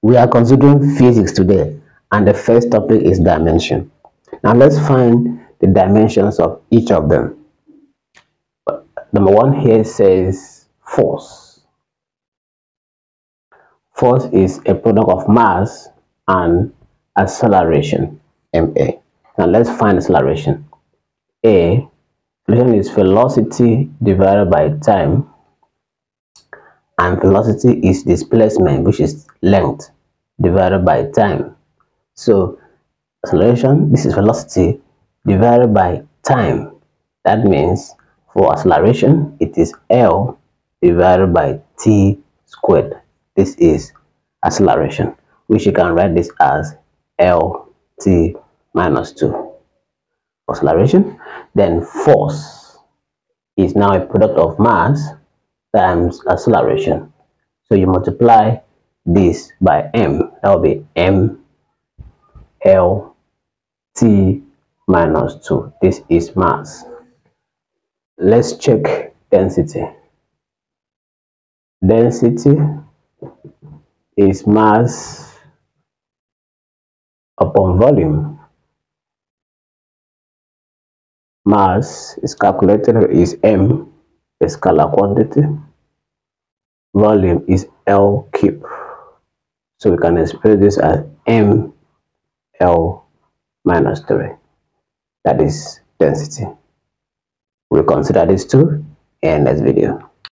We are considering physics today and the first topic is dimension. Now let's find the dimensions of each of them. Number one here says force. Force is a product of mass and acceleration, ma. Now let's find acceleration. A, acceleration is velocity divided by time and velocity is displacement which is length divided by time. So acceleration this is velocity divided by time. That means for acceleration it is l divided by t squared. This is acceleration which you can write this as l t minus 2 acceleration then force is now a product of mass times acceleration. So you multiply this by m. That will be m l t minus 2. This is mass. Let's check density. Density is mass upon volume. Mass is calculated is m scalar quantity. Volume is L cube. So we can express this as M L minus 3. That is density. We'll consider this too in next video.